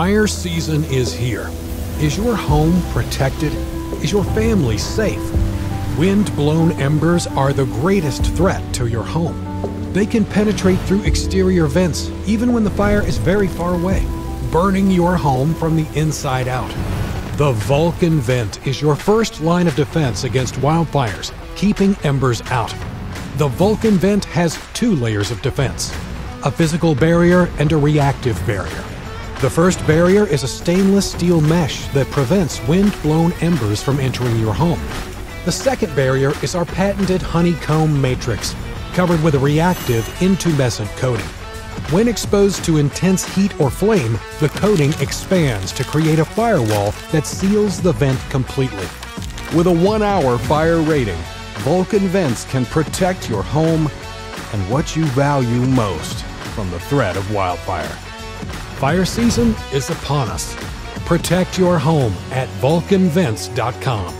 Fire season is here. Is your home protected? Is your family safe? Wind blown embers are the greatest threat to your home. They can penetrate through exterior vents, even when the fire is very far away, burning your home from the inside out. The Vulcan Vent is your first line of defense against wildfires, keeping embers out. The Vulcan Vent has two layers of defense a physical barrier and a reactive barrier. The first barrier is a stainless steel mesh that prevents wind blown embers from entering your home. The second barrier is our patented honeycomb matrix, covered with a reactive intumescent coating. When exposed to intense heat or flame, the coating expands to create a firewall that seals the vent completely. With a one hour fire rating, Vulcan Vents can protect your home and what you value most from the threat of wildfire. Fire season is upon us. Protect your home at vulcanvents.com.